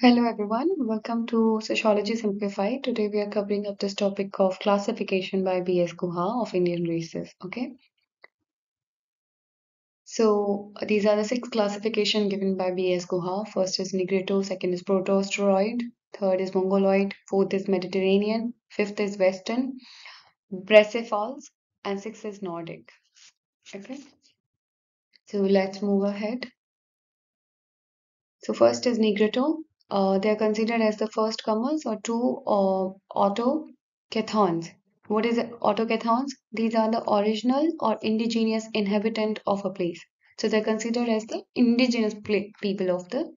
Hello everyone, welcome to Sociology Simplified. Today we are covering up this topic of classification by B.S. Guha of Indian races. Okay, so these are the six classification given by B.S. Guha. First is Negrito, second is Proto-Australoid, third is Mongoloid, fourth is Mediterranean, fifth is Western, Brachycephals, and sixth is Nordic. Okay, so let's move ahead. So first is Negrito. Uh, they are considered as the first comers or two uh, autochthons. What is? Autochthons? These are the original or indigenous inhabitant of a place. So they're considered as the indigenous people of the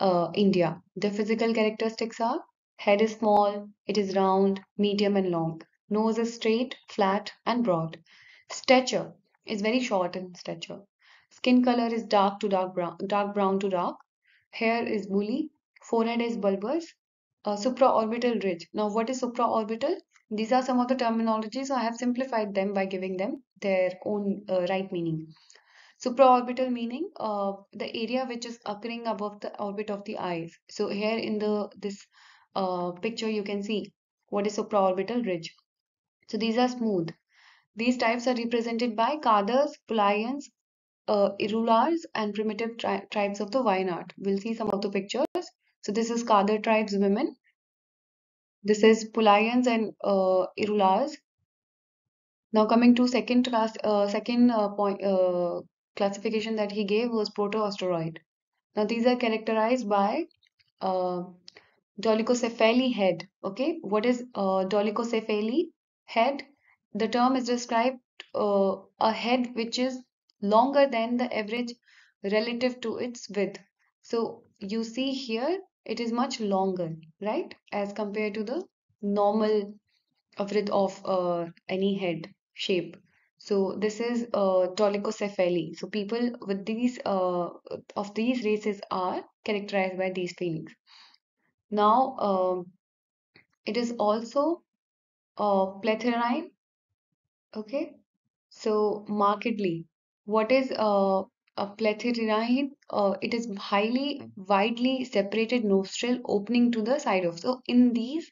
uh, India. The physical characteristics are head is small, it is round, medium and long. Nose is straight, flat and broad. Stature is very short in stature. Skin color is dark to dark brown, dark brown to dark. Hair is woolly. Forehead is bulbous. Uh, supraorbital ridge. Now, what is supraorbital? These are some of the terminologies. So I have simplified them by giving them their own uh, right meaning. Supraorbital meaning uh, the area which is occurring above the orbit of the eyes. So here in the this uh, picture you can see what is supraorbital ridge. So these are smooth. These types are represented by Kadars, Pulayans, uh, Irulars and primitive tri tribes of the Wayanad. We'll see some of the pictures. So this is Kadar tribes women. This is Pulayans and uh, Irulars. Now coming to second class, uh, second uh, point uh, classification that he gave was Proto-Australoid. Now these are characterized by uh, dolichocephaly head. Okay, what is uh, dolichocephaly head? The term is described uh, a head which is longer than the average relative to its width. So you see here it is much longer, right? As compared to the normal width of uh, any head shape. So this is uh, dolichocephaly. So people with these uh, of these races are characterized by these feelings. Now um, it is also uh, platyrrhine. Okay, so markedly, what is uh, a platyrrhine, uh, it is highly widely separated nostril opening to the side of. So in these,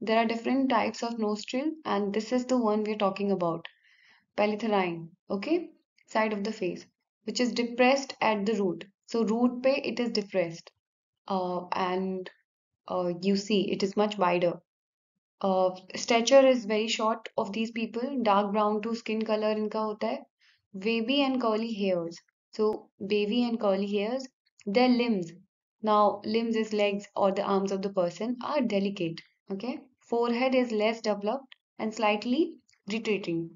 there are different types of nostril and this is the one we're talking about. platyrrhine, okay, side of the face, which is depressed at the root. So root pay, it is depressed uh, and uh, you see it is much wider. Uh, stature is very short of these people. Dark brown to skin color inka hota hai. Wavy and curly hairs. So wavy and curly hairs. Their limbs. Now limbs is legs or the arms of the person are delicate. Okay. Forehead is less developed and slightly retreating.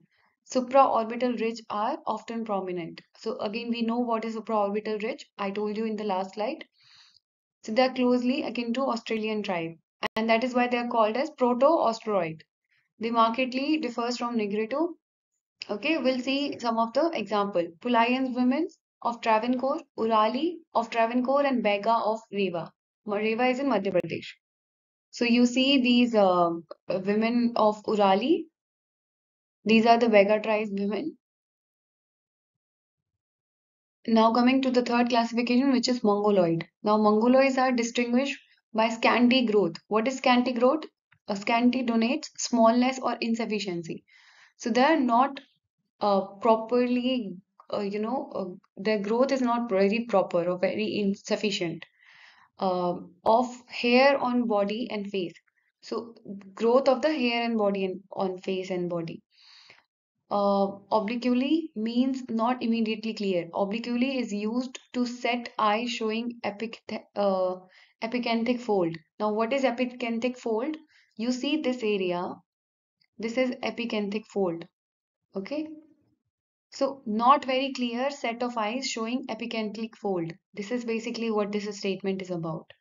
Supraorbital ridge are often prominent. So again, we know what is supraorbital ridge. I told you in the last slide. So they are closely akin to Australian tribe, and that is why they are called as Proto-Australoid. They markedly differs from Negrito. Okay, we'll see some of the example. Pulayans women of Travancore, Urali of Travancore, and Baiga of Rewa. Rewa is in Madhya Pradesh. So you see these uh, women of Urali these are the Baiga tribe women. Now coming to the third classification, which is Mongoloid. Now Mongoloids are distinguished by scanty growth. What is scanty growth? A scanty denotes smallness or insufficiency. So they are not uh, properly, uh, you know, uh, their growth is not very proper or very insufficient uh, of hair on body and face. So growth of the hair and body and on face and body. Uh, obliquely means not immediately clear. Obliquely is used to set eye showing epic, uh, epicanthic fold. Now, what is epicanthic fold? You see this area. This is epicanthic fold. Okay. So not very clear set of eyes showing epicanthlic fold. This is basically what this statement is about.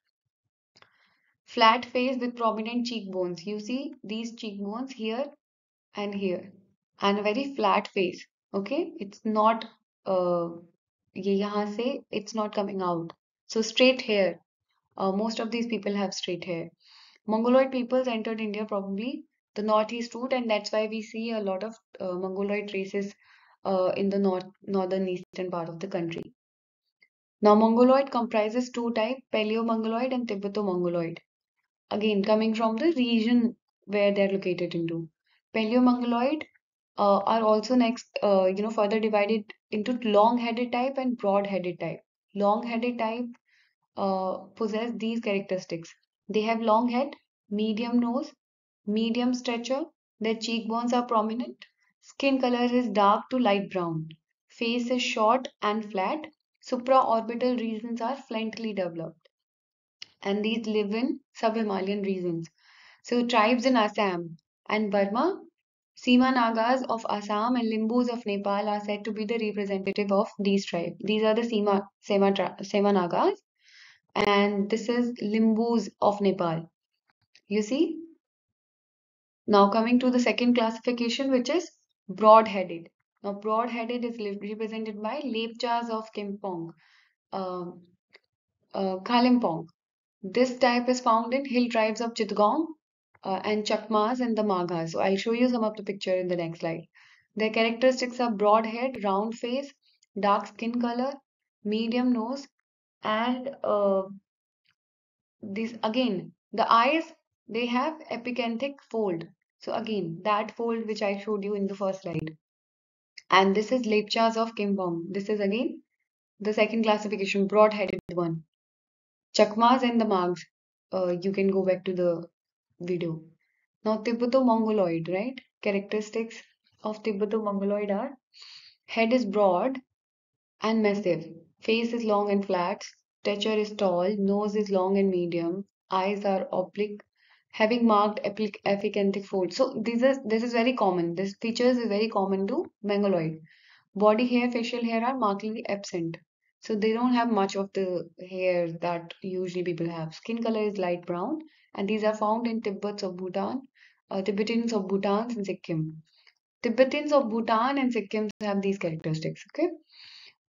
Flat face with prominent cheekbones. You see these cheekbones here and here and a very flat face. Okay, it's not uh, se, it's not coming out. So straight hair. Uh, most of these people have straight hair. Mongoloid peoples entered India probably the northeast route and that's why we see a lot of uh, Mongoloid races uh, in the north northern eastern part of the country. Now, Mongoloid comprises two types, Paleo-Mongoloid and Tibeto-Mongoloid. Again, coming from the region where they're located into. Paleo-Mongoloid uh, are also next, uh, you know, further divided into long-headed type and broad-headed type. Long-headed type uh, possess these characteristics. They have long head, medium nose, medium stature, their cheekbones are prominent, skin color is dark to light brown, face is short and flat, supraorbital regions are fluently developed, and these live in sub-Himalayan regions. So tribes in Assam and Burma, Sima Nagas of Assam and Limbus of Nepal are said to be the representative of these tribes. These are the Sima, Sema, Sema Nagas and this is Limbus of Nepal. You see? Now coming to the second classification which is broad-headed. Now broad-headed is represented by Lepchas of Kimpong, uh, uh, Kalimpong. This type is found in hill tribes of Chittagong uh, and Chakmas and the Maghas. So I'll show you some of the picture in the next slide. Their characteristics are broad head, round face, dark skin color, medium nose, and uh, this again the eyes they have epicanthic fold so again that fold which I showed you in the first slide. And this is Lepchas of Kimpong this is again the second classification broad-headed one. Chakmas and the Mags. uh, you can go back to the video. Now Tibeto-Mongoloid right? Characteristics of Tibeto-Mongoloid are head is broad and massive. Face is long and flat. Stature is tall. Nose is long and medium. Eyes are oblique having marked epicanthic folds. So this is this is very common. This features is very common to Mongoloid. Body hair, facial hair are markedly absent. So they don't have much of the hair that usually people have. Skin color is light brown, and these are found in Tibbets of Bhutan, uh, Tibetans of Bhutan and Sikkim. Tibetans of Bhutan and Sikkim have these characteristics. Okay.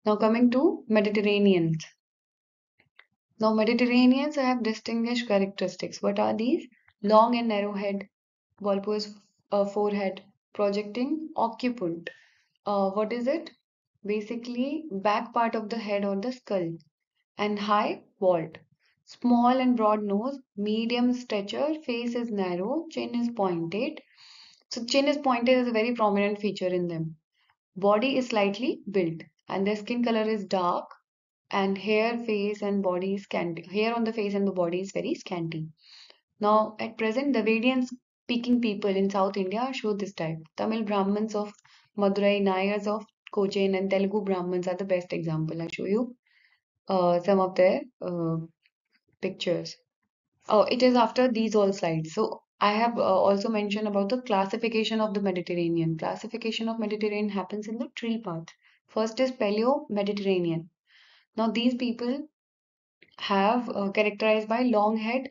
Now coming to Mediterraneans. Now Mediterraneans have distinguished characteristics. What are these? Long and narrow head, bulbous uh, forehead, projecting occiput. Uh, what is it? Basically, back part of the head or the skull, and high vault. Small and broad nose, medium stature, face is narrow, chin is pointed. So, chin is pointed is a very prominent feature in them. Body is slightly built, and their skin color is dark, and hair, face, and body is scanty. Hair on the face and the body is very scanty. Now, at present, the Dravidian speaking people in South India show this type. Tamil Brahmins of Madurai, Nayars of Cochin, and Telugu Brahmins are the best example. I'll show you uh, some of their uh, pictures. Oh, it is after these all slides. So I have uh, also mentioned about the classification of the Mediterranean. Classification of Mediterranean happens in the tree path. First is Paleo-Mediterranean. Now these people have uh, characterized by long head,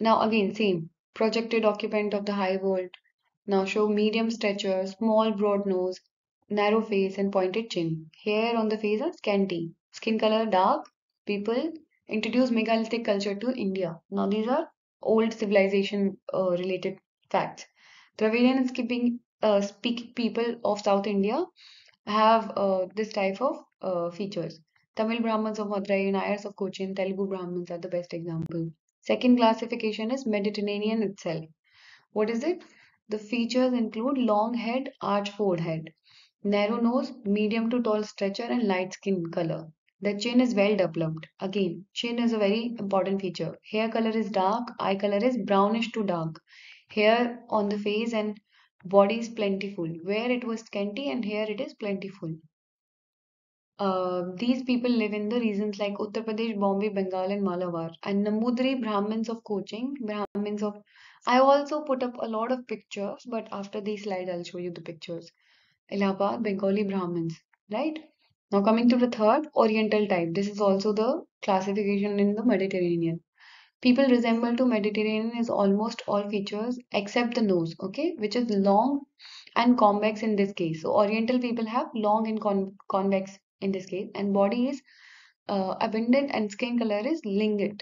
now again same, projected occiput of the high vault. Now show medium stature, small broad nose, narrow face and pointed chin. Hair on the face are scanty. Skin color dark. People introduce megalithic culture to India. Now these are old civilization uh, related facts. Dravidian speaking, uh, speaking people of South India have uh, this type of uh, features. Tamil Brahmins of Madurai, Nayars of Cochin, Telugu Brahmins are the best example. Second classification is Mediterranean itself. What is it? The features include long head, arch forehead, narrow nose, medium to tall stature, and light skin color. The chin is well developed. Again, chin is a very important feature. Hair color is dark, eye color is brownish to dark. Hair on the face and body is plentiful. Where it was scanty and here it is plentiful. Uh, these people live in the regions like Uttar Pradesh, Bombay, Bengal, and Malabar. And Nambudiri Brahmins of Cochin, Brahmins of. I also put up a lot of pictures, but after these slides, I'll show you the pictures. Allahabad, Bengali Brahmins, right? Now, coming to the third, Oriental type. This is also the classification in the Mediterranean. People resemble to Mediterranean is almost all features except the nose, okay, which is long and convex in this case. So, Oriental people have long and con convex in this case and body is uh, abundant and skin color is lingit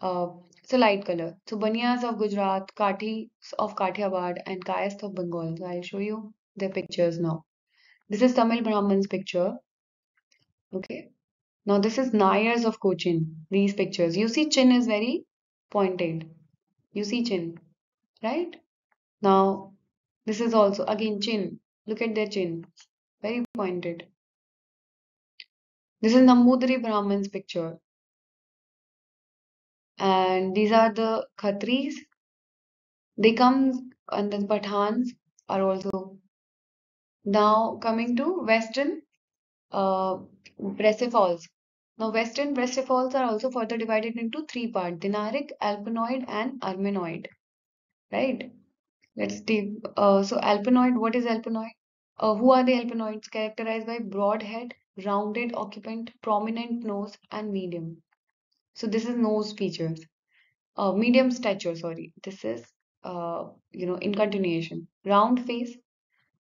uh, so light color so Baniyas of Gujarat Kathis of Kathiawad and Kayasth of Bengal so I'll show you their pictures now this is Tamil Brahman's picture okay Now this is Nayars of Cochin. These pictures. You see chin is very pointed. You see chin, right? Now this is also again chin. Look at their chin. Very pointed. This is Nambudiri Brahman's picture. And these are the Khatris. They come and the Pathans are also. Now coming to Western uh, Falls. Now, Western Falls are also further divided into three parts, Dinaric, Alpinoid and Armenoid. Right? Let's take, uh, so Alpinoid, what is Alpinoid? Uh, who are the Alpinoids? Characterized by broad head, rounded occiput, prominent nose and medium. So this is nose features. Uh, medium stature, sorry. This is, uh, you know, in continuation. Round face,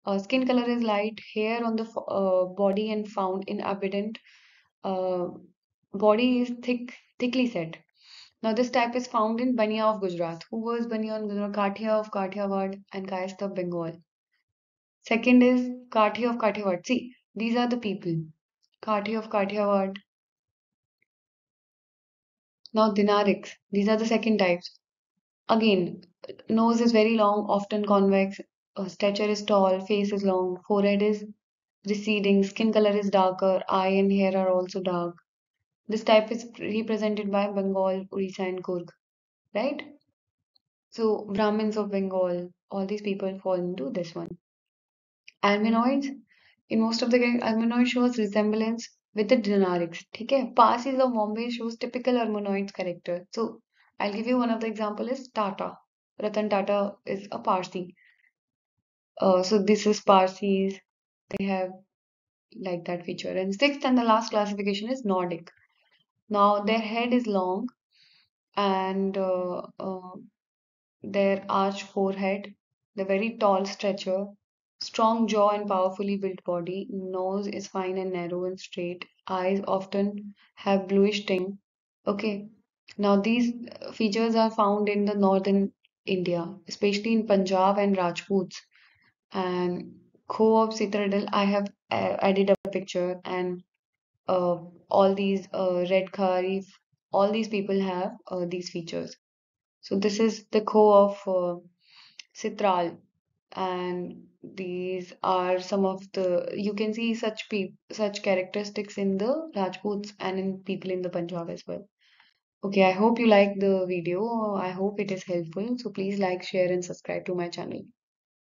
uh, skin color is light, hair on the uh, body and found in abundant. Uh, body is thick, thickly set. Now this type is found in Bania of Gujarat. Who was Bania of Gujarat? Kathia of Kathiawad and Kayastha of Bengal. Second is Kathia of Kathiawad. See, these are the people. Kathia of Kathiawad. Now Dinarics. These are the second types. Again, nose is very long, often convex, uh, stature is tall, face is long, forehead is receding, skin color is darker, eye and hair are also dark. This type is represented by Bengal, Orissa, and Coorg, right? So Brahmins of Bengal, all these people fall into this one. Armenoids, in most of the cases, Armenoid shows resemblance with the Dinarics. Okay, Parsis of Bombay shows typical Armenoid character. So I'll give you one of the example is Tata. Ratan Tata is a Parsi. Uh, so this is Parsis. They have like that feature. And sixth and the last classification is Nordic. Now their head is long and uh, uh, their arched forehead, the very tall stature, strong jaw and powerfully built body. Nose is fine and narrow and straight. Eyes often have bluish tint. Okay. Now these features are found in the northern India, especially in Punjab and Rajputs. And Kho of Chitral, I have uh, added a picture and uh, all these uh, red Kharif, all these people have uh, these features. So this is the Kho of uh, Chitral and these are some of the you can see such peop such characteristics in the Rajputs and in people in the Punjab as well. Okay, I hope you like the video. I hope it is helpful. So please like, share and subscribe to my channel.